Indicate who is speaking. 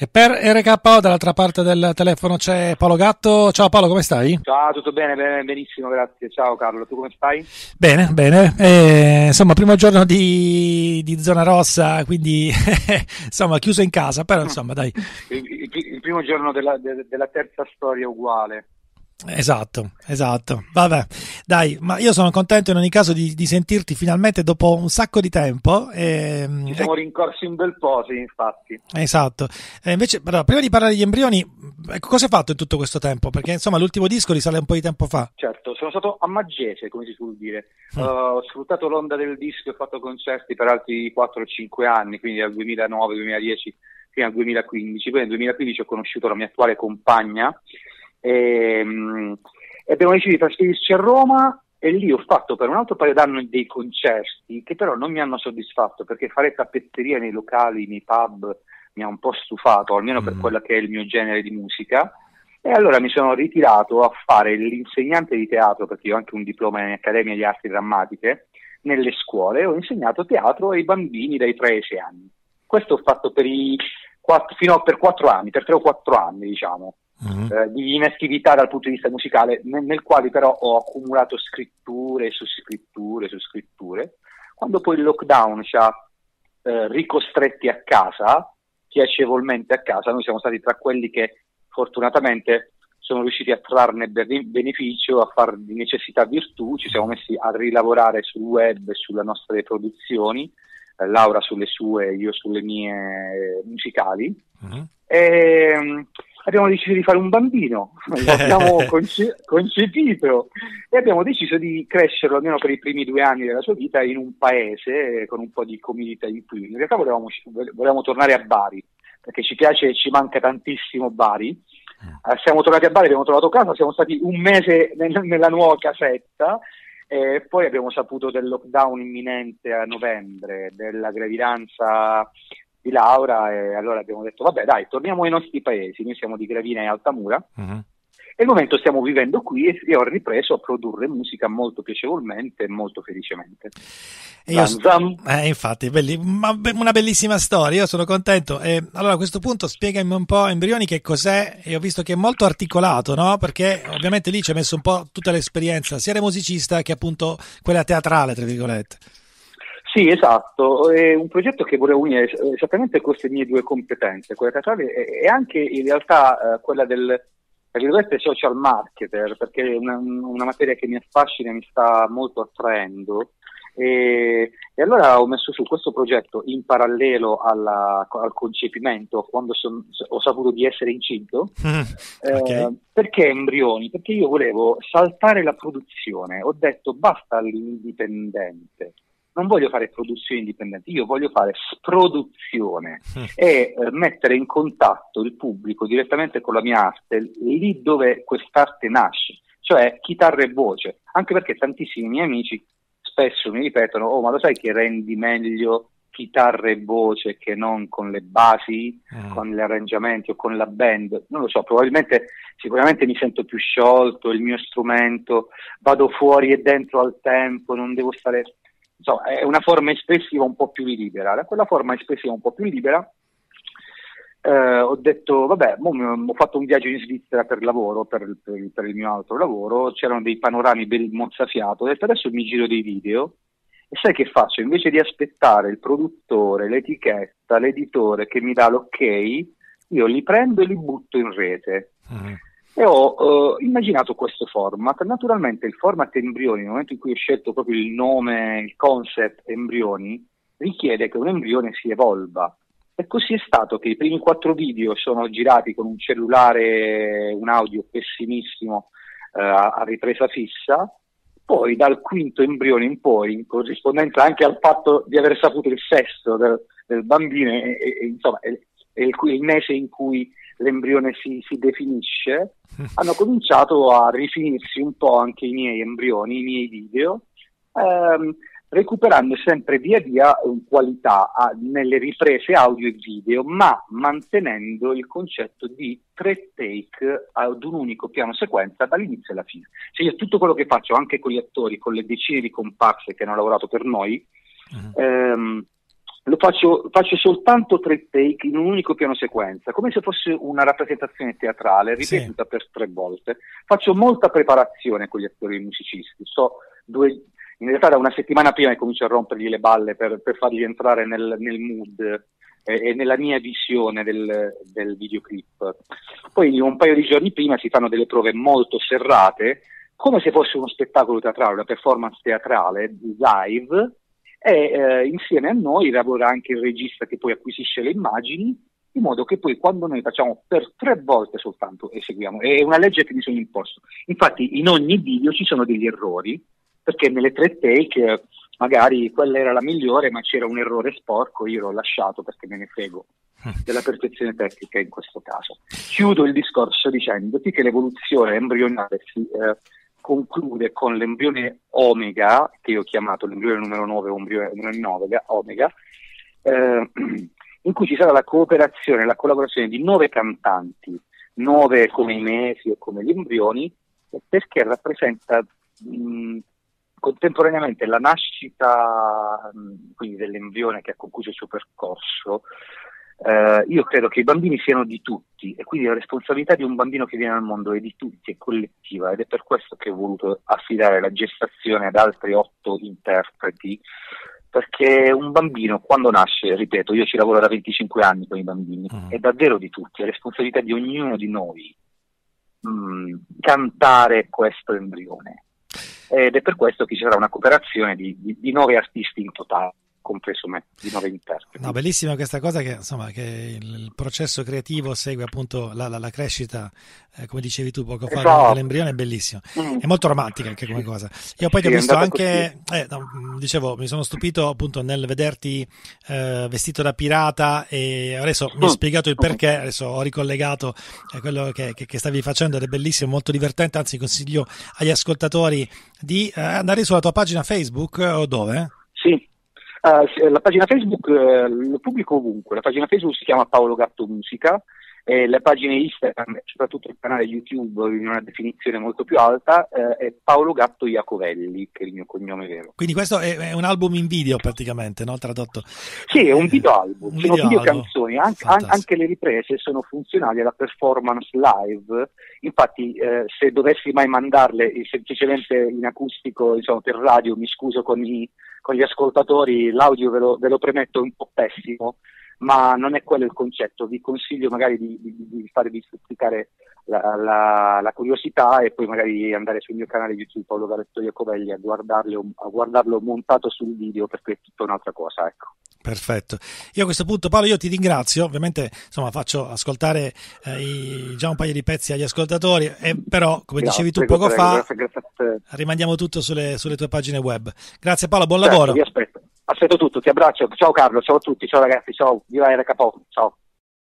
Speaker 1: E per RKO dall'altra parte del telefono c'è Paolo Gatto. Ciao Paolo, come stai?
Speaker 2: Ciao, tutto bene, bene benissimo, grazie. Ciao Carlo, tu come stai?
Speaker 1: Bene, bene. Eh, insomma, primo giorno di, di zona rossa, quindi insomma chiuso in casa, però insomma dai.
Speaker 2: Il, il, il primo giorno della, de, della terza storia uguale.
Speaker 1: Esatto, esatto. Vabbè, dai, ma io sono contento in ogni caso di, di sentirti finalmente dopo un sacco di tempo.
Speaker 2: E, Ci siamo rincorsi un bel po', sì, infatti.
Speaker 1: Esatto. E invece, però, prima di parlare degli embrioni, ecco, cosa hai fatto in tutto questo tempo? Perché insomma l'ultimo disco risale un po' di tempo fa.
Speaker 2: Certo, sono stato a Maggese, come si suol dire. Mm. Uh, ho sfruttato l'onda del disco e ho fatto concerti per altri 4 o 5 anni, quindi dal 2009-2010 fino al 2015. Poi nel 2015 ho conosciuto la mia attuale compagna e, ehm, e abbiamo deciso di trasferirci a Roma e lì ho fatto per un altro paio d'anni dei concerti che però non mi hanno soddisfatto perché fare tappezzeria nei locali, nei pub mi ha un po' stufato, almeno mm. per quello che è il mio genere di musica. E allora mi sono ritirato a fare l'insegnante di teatro, perché io ho anche un diploma in Accademia di Arti Drammatiche, nelle scuole. Ho insegnato teatro ai bambini dai 3 ai 6 anni. Questo ho fatto per i 4, fino a per 4 anni, per 3 o 4 anni, diciamo uh-huh. eh, di inattività dal punto di vista musicale, nel, nel quale però ho accumulato scritture su scritture su scritture. Quando poi il lockdown ci ha eh, ricostretti a casa, piacevolmente a casa, noi siamo stati tra quelli che fortunatamente sono riusciti a trarne beneficio, a far di necessità virtù, ci siamo messi a rilavorare sul web e sulle nostre produzioni, eh, Laura sulle sue, io sulle mie musicali. Uh-huh. E, abbiamo deciso di fare un bambino, l'abbiamo conce- concepito e abbiamo deciso di crescerlo almeno per i primi due anni della sua vita in un paese con un po' di comunità in più. In realtà volevamo, volevamo tornare a Bari perché ci piace e ci manca tantissimo Bari. Eh, siamo tornati a Bari, abbiamo trovato casa, siamo stati un mese nel, nella nuova casetta e poi abbiamo saputo del lockdown imminente a novembre, della gravidanza di Laura e allora abbiamo detto vabbè dai torniamo ai nostri paesi, noi siamo di Gravina e Altamura uh-huh. e al momento stiamo vivendo qui e, e, ho ripreso a produrre musica molto piacevolmente e molto felicemente.
Speaker 1: E io, eh, infatti, belli, una bellissima storia, io sono contento. E allora a questo punto spiegami un po' Embrioni che cos'è e ho visto che è molto articolato, no? Perché ovviamente lì ci hai messo un po' tutta l'esperienza, sia da musicista che appunto quella teatrale, tra virgolette.
Speaker 2: Sì, esatto, è un progetto che volevo unire esattamente queste mie due competenze, quella teatrale e anche in realtà eh, quella del social marketer, perché è una, una, materia che mi affascina e mi sta molto attraendo. E, e, allora ho messo su questo progetto in parallelo alla, al concepimento, quando son, ho saputo di essere incinto. okay. eh, perché embrioni? Perché io volevo saltare la produzione, ho detto basta l'indipendente non voglio fare produzione indipendente, io voglio fare produzione mm. e eh, mettere in contatto il pubblico direttamente con la mia arte, lì dove quest'arte nasce, cioè chitarra e voce, anche perché tantissimi miei amici spesso mi ripetono, oh ma lo sai che rendi meglio chitarra e voce che non con le basi, mm. con gli arrangiamenti o con la band, non lo so, probabilmente sicuramente mi sento più sciolto, il mio strumento, vado fuori e dentro al tempo, non devo stare insomma, è una forma espressiva un po' più libera. Da quella forma espressiva un po' più libera eh, ho detto, vabbè, ho fatto un viaggio in Svizzera per lavoro, per, per, per il mio altro lavoro, c'erano dei panorami ben mozzafiato, ho detto adesso mi giro dei video e sai che faccio? Invece di aspettare il produttore, l'etichetta, l'editore che mi dà l'ok, io li prendo e li butto in rete. Mm e ho uh, immaginato questo format. Naturalmente il format embrioni, nel momento in cui ho scelto proprio il nome, il concept embrioni, richiede che un embrione si evolva. E così è stato che i primi quattro video sono girati con un cellulare, un audio pessimissimo uh, a ripresa fissa, poi dal quinto embrione in poi, in corrispondenza anche al fatto di aver saputo il sesso del, del bambino, e, e, insomma, è, è il, il mese in cui l'embrione si, si definisce, hanno cominciato a rifinirsi un po' anche i miei embrioni, i miei video, ehm, recuperando sempre via via qualità a, nelle riprese audio e video, ma mantenendo il concetto di tre take ad un unico piano sequenza dall'inizio alla fine. Cioè io tutto quello che faccio anche con gli attori, con le decine di comparse che hanno lavorato per noi, uh-huh. ehm, faccio, faccio, soltanto tre take in un unico piano sequenza, come se fosse una rappresentazione teatrale ripetuta sì. per tre volte. Faccio molta preparazione con gli attori e i musicisti. So due, in realtà da una settimana prima comincio a rompergli le balle per, per fargli entrare nel, nel mood e nella mia visione del, del videoclip. Poi un paio di giorni prima si fanno delle prove molto serrate, come se fosse uno spettacolo teatrale, una performance teatrale live e eh, insieme a noi lavora anche il regista che poi acquisisce le immagini in modo che poi quando noi facciamo per tre volte soltanto eseguiamo, è una legge che mi sono imposto. Infatti in ogni video ci sono degli errori, perché nelle tre take magari quella era la migliore, ma c'era un errore sporco, io l'ho lasciato perché me ne frego della perfezione tecnica in questo caso. Chiudo il discorso dicendoti che l'evoluzione embrionale si eh, conclude con l'embrione omega, che io ho chiamato l'embrione numero 9 o embrione omega, omega eh, in cui ci sarà la cooperazione, la collaborazione di nove cantanti, nove come i mesi o come gli embrioni, perché rappresenta mh, contemporaneamente la nascita mh, quindi dell'embrione che ha concluso il suo percorso eh, io credo che i bambini siano di tutti e quindi la responsabilità di un bambino che viene al mondo è di tutti, è collettiva ed è per questo che ho voluto affidare la gestazione ad altri otto interpreti perché un bambino quando nasce, ripeto, io ci lavoro da 25 anni con i bambini, uh-huh. è davvero di tutti, è responsabilità di ognuno di noi mh, mm, cantare questo embrione. Ed è per questo che ci sarà una cooperazione di, di, di nove artisti in totale compreso me, di nove interpreti.
Speaker 1: No, bellissima questa cosa che, insomma, che il processo creativo segue appunto la, la, la crescita, eh, come dicevi tu poco fa, esatto. dell'embrione, è bellissimo. Mm. È molto romantica anche come cosa. Io poi sì, ti ho visto anche, eh, no, dicevo, mi sono stupito appunto nel vederti eh, vestito da pirata e adesso mi hai mm. spiegato il perché, adesso ho ricollegato eh, quello che, che, che, stavi facendo ed è bellissimo, molto divertente, anzi consiglio agli ascoltatori di eh, andare sulla tua pagina Facebook o dove?
Speaker 2: Sì, la pagina Facebook uh, lo pubblico ovunque, la pagina Facebook si chiama Paolo Gatto Musica, e le pagine Instagram, soprattutto il canale YouTube in una definizione molto più alta, uh, è Paolo Gatto Iacovelli, che è il mio cognome vero.
Speaker 1: Quindi questo è, è un album in video praticamente, no? Tradotto.
Speaker 2: Sì, è un video album, un sono video, video canzoni, An- anche le riprese sono funzionali alla performance live, infatti eh, se dovessi mai mandarle semplicemente in acustico, insomma, per radio, mi scuso con i con gli ascoltatori, l'audio ve lo, ve lo premetto un po' pessimo, ma non è quello il concetto. Vi consiglio magari di, di, di fare di stuzzicare la, la, la, curiosità e poi magari andare sul mio canale YouTube Paolo Garetto Iacovelli a a guardarlo montato sul video perché è tutta un'altra cosa. Ecco.
Speaker 1: Perfetto. Io a questo punto Paolo io ti ringrazio, ovviamente insomma, faccio ascoltare eh, i, già un paio di pezzi agli ascoltatori, eh, però come grazie, dicevi tu poco grazie, fa grazie, rimandiamo tutto sulle, sulle, tue pagine web. Grazie Paolo, buon certo, lavoro.
Speaker 2: Vi aspetto. Aspetto tutto, ti abbraccio. Ciao Carlo, ciao a tutti, ciao ragazzi, ciao, viva RKO, ciao.